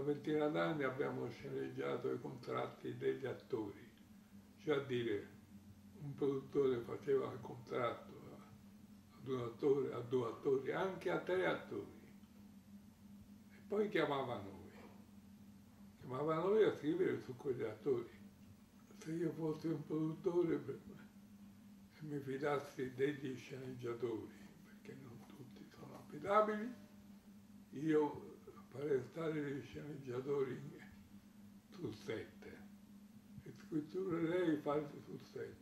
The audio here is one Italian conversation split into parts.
ventina d'anni abbiamo sceneggiato i contratti degli attori, cioè a dire un produttore faceva il contratto ad un attore, a due attori, anche a tre attori, e poi chiamava noi, chiamava noi a scrivere su quegli attori. Se io fossi un produttore e mi fidassi degli sceneggiatori, perché non tutti sono affidabili, io farei stare gli sceneggiatori sul set. E scritturerei fatti sul set.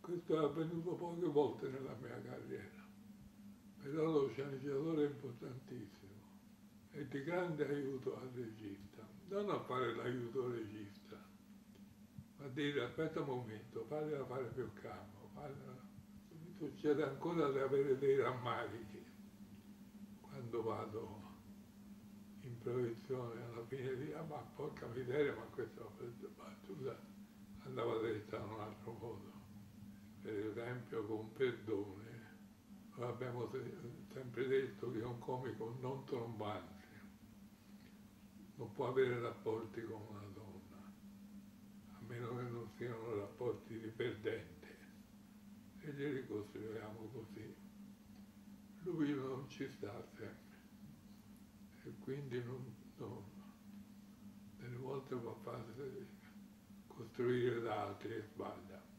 Questo è avvenuto poche volte nella mia carriera, però lo sceneggiatore è importantissimo, è di grande aiuto al regista, non a fare l'aiuto regista, ma a dire aspetta un momento, fatela fare più calmo, mi succede ancora di avere dei rammarichi quando vado in proiezione alla fine di ah, ma porca miseria ma questa battuta andava detta in un altro modo. Per esempio con perdone abbiamo sempre detto che un comico non trombante non può avere rapporti con una donna a meno che non siano rapporti di perdente. E li ricostruiamo così. Lui non ci sta e quindi non, non, delle volte va a costruire da altri e sbaglia.